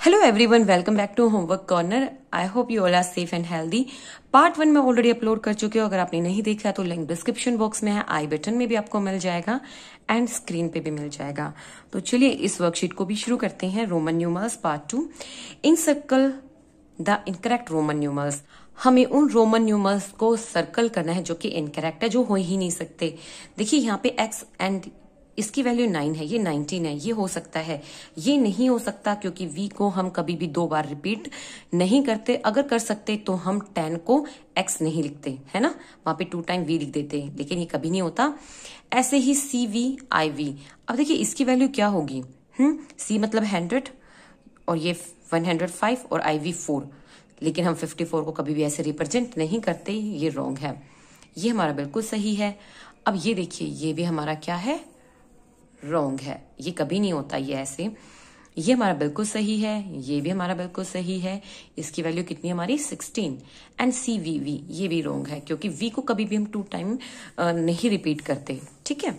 Hello everyone welcome back to homework corner I hope you all are safe and healthy part one में already upload कर चुके हो, अगर आपने नहीं देखा तो लिंक डिस्क्रिप्शन बॉक्स में है आई बटन में भी आपको मिल जाएगा एंड स्क्रीन पे भी मिल जाएगा। तो चलिए इस वर्कशीट को भी शुरू करते हैं Roman numerals part two in circle the incorrect Roman numerals हमें उन रोमन न्यूमर्स को सर्कल करना है जो कि इनकरेक्ट है, जो हो ही नहीं सकते। देखिए यहाँ पे एक्स एंड इसकी वैल्यू नाइन है, ये नाइनटीन है, ये हो सकता है। ये नहीं हो सकता क्योंकि वी को हम कभी भी दो बार रिपीट नहीं करते। अगर कर सकते तो हम टेन को एक्स नहीं लिखते, है ना? वहाँ पे टू टाइम वी लिख देते हैं लेकिन ये कभी नहीं होता। ऐसे ही सी वी आई वी अब देखिए, इसकी वैल्यू क्या होगी? हम्म सी मतलब हंड्रेड और ये वन हंड्रेड फाइव और आई वी फोर लेकिन हम फिफ्टी फोर को कभी भी ऐसे रिप्रेजेंट नहीं करते, ये रॉन्ग है। ये हमारा बिल्कुल सही है। अब ये देखिए, ये भी हमारा क्या है? रॉन्ग है। ये कभी नहीं होता ये ऐसे। ये हमारा बिल्कुल सही है ये भी हमारा बिल्कुल सही है। इसकी वैल्यू कितनी हमारी? 16 एंड सी वी वी ये भी रॉन्ग है क्योंकि वी को कभी भी हम टू टाइम नहीं रिपीट करते। ठीक है?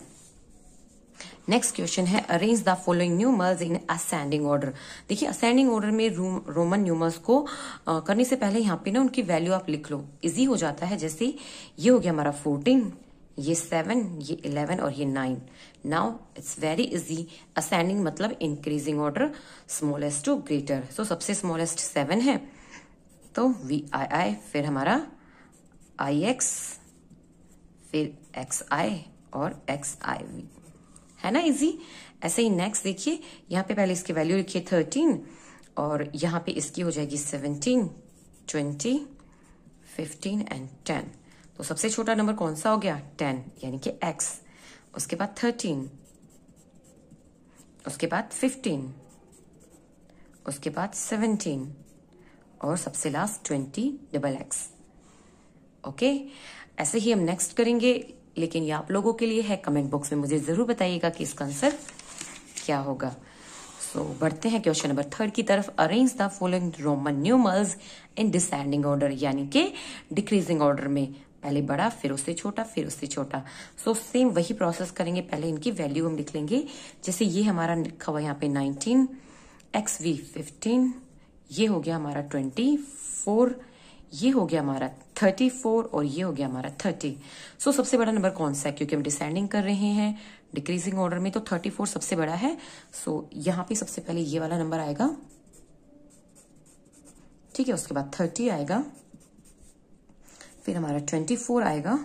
नेक्स्ट क्वेश्चन है arrange the following numerals in ascending order देखिए असेंडिंग ऑर्डर में रोमन न्यूमर्स को आ, करने से पहले यहाँ पे ना उनकी वैल्यू आप लिख लो। इजी हो जाता है जैसे ये हो गया हमारा फोर्टीन ये सेवन ये इलेवन और ये nine now it's very easy ascending मतलब increasing order smallest to greater so सबसे स्मॉलेस्ट सेवन है. तो वी आई आई फिर हमारा आई एक्स फिर एक्स आई और एक्स आई वी है ना इजी ऐसे ही नेक्स्ट देखिए. यहाँ पे पहले इसकी वैल्यू लिखिए थर्टीन और यहाँ पे इसकी हो जाएगी seventeen twenty fifteen and ten तो सबसे छोटा नंबर कौन सा हो गया? टेन यानी कि एक्स उसके बाद थर्टीन उसके बाद फिफ्टीन उसके बाद सेवनटीन और सबसे last twenty double X okay ऐसे ही हम नेक्स्ट करेंगे लेकिन ये आप लोगों के लिए है। कमेंट बॉक्स में मुझे ज़रूर बताइएगा कि इसका आंसर क्या होगा। सो so, बढ़ते हैं क्वेश्चन नंबर थर्ड की तरफ़। Arrange the following Roman numerals in descending order यानी कि डिक्रीजिंग ऑर्डर में। पहले बड़ा फिर उससे छोटा फिर उससे छोटा। सो so, सेम वही प्रोसेस करेंगे पहले इनकी वैल्यू हम लिख लेंगे। जैसे ये हमारा लिखा हुआ यहाँ पे 19 एक्स वी फिफ्टीन ये हो गया हमारा 24 ये हो गया हमारा 34 और ये हो गया हमारा 30 सो so, सबसे बड़ा नंबर कौन सा है? क्योंकि हम डिसेंडिंग कर रहे हैं डिक्रीजिंग ऑर्डर में तो 34 सबसे बड़ा है। सो so, यहाँ पे सबसे पहले ये वाला नंबर आएगा। ठीक है उसके बाद 30 आएगा। फिर हमारा ट्वेंटी फोर आएगा,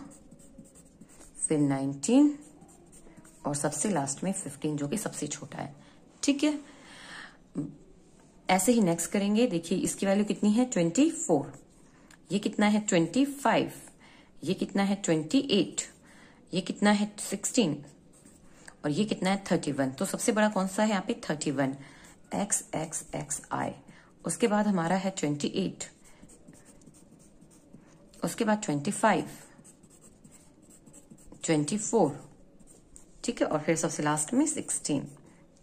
फिर नाइनटीन और सबसे लास्ट में फिफ्टीन जो कि सबसे छोटा है। ठीक है? ऐसे ही नेक्स्ट करेंगे। देखिए, इसकी वैल्यू कितनी है? ट्वेंटी फोर ये कितना है? ट्वेंटी फाइव ये कितना है? ट्वेंटी एट ये कितना है? सिक्सटीन और ये कितना है? थर्टी वन तो सबसे बड़ा कौन सा है यहाँ पे? Thirty one X X X I उसके बाद हमारा है ट्वेंटी एट उसके बाद ट्वेंटी फाइव ट्वेंटी फोर ठीक है? और फिर सबसे लास्ट में सिक्सटीन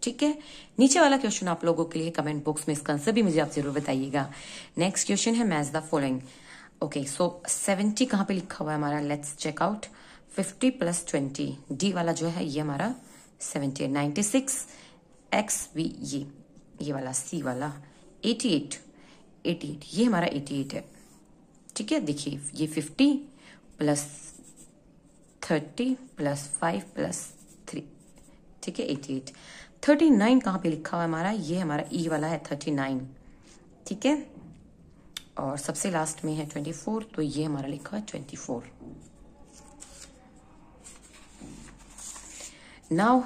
ठीक है? नीचे वाला क्वेश्चन आप लोगों के लिए कमेंट बॉक्स में इसका आंसर भी मुझे आप ज़रूर बताइएगा। नेक्स्ट क्वेश्चन है match the following okay so seventy कहाँ पे लिखा हुआ है हमारा? Let's check out fifty plus twenty D वाला जो है ये हमारा seventy ninety six X V ये ये वाला सी वाला एटी एट एटी एट ये हमारा एटी एट है। ठीक है? देखिए, ये fifty plus thirty plus five plus three ठीक है? एटी एट थर्टी नाइन कहाँ पर लिखा हुआ है हमारा? ये हमारा ई e वाला है थर्टी नाइन ठीक है? और सबसे लास्ट में है ट्वेंटी फोर तो ये हमारा लिखा है twenty four now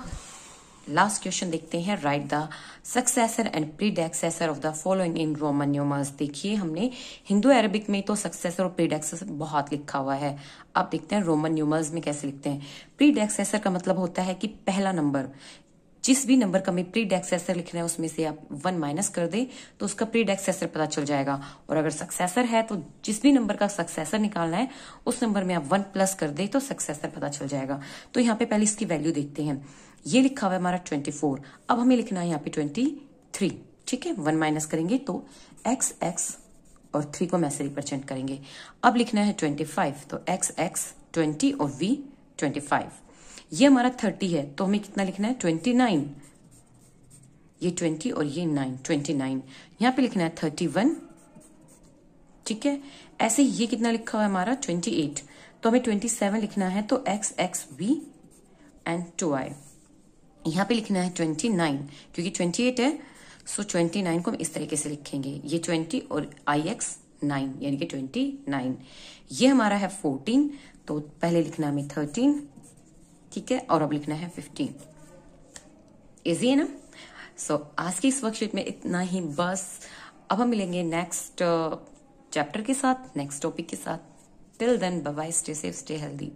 last question देखते हैं right the successor and predecessor of the following in Roman numerals देखिए, हमने हिंदू अरबिक में तो सक्सेसर और प्रीडेक्सेसर बहुत लिखा हुआ है। अब देखते हैं रोमन न्यूमर्स में कैसे लिखते हैं। प्रीडेक्सेसर का मतलब होता है कि पहला नंबर जिस भी नंबर का हमें प्री डेक्सेसर लिखना है, उसमें से आप वन माइनस कर दे तो उसका प्री डेक्सेसर पता चल जाएगा। और अगर सक्सेसर है तो जिस भी नंबर का सक्सेसर निकालना है, उस नंबर में आप वन प्लस कर दे तो सक्सेसर पता चल जाएगा। तो यहाँ पे पहले इसकी वैल्यू देखते हैं। ये लिखा हुआ है हमारा ट्वेंटी फोर अब हमें लिखना है यहाँ पे ट्वेंटी थ्री ठीक है? वन माइनस करेंगे तो एक्स एक्स और थ्री को हम ऐसे रिप्रेजेंट करेंगे. अब लिखना है ट्वेंटी फाइव तो एक्स एक्स ट्वेंटी और वी ट्वेंटी फाइव ये हमारा थर्टी है तो हमें कितना लिखना है? ट्वेंटी नाइन ये ट्वेंटी और ये नाइन ट्वेंटी नाइन यहाँ पे लिखना है थर्टी वन ठीक है? ऐसे ये कितना लिखा हुआ है हमारा? ट्वेंटी एट तो हमें ट्वेंटी सेवन लिखना है तो X X V and two I यहाँ पे लिखना है ट्वेंटी नाइन क्योंकि ट्वेंटी एट है सो ट्वेंटी नाइन को हम इस तरीके से लिखेंगे। ये ट्वेंटी और आई एक्स नाइन यानी कि ट्वेंटी नाइन ये हमारा है फोर्टीन तो पहले लिखना हमें थर्टीन ठीक है और अब लिखना है फिफ्टीन इजी है ना? सो so, आज की इस वर्कशीट में इतना ही बस। अब हम मिलेंगे नेक्स्ट चैप्टर uh, के साथ नेक्स्ट टॉपिक के साथ। Till then bye stay safe stay healthy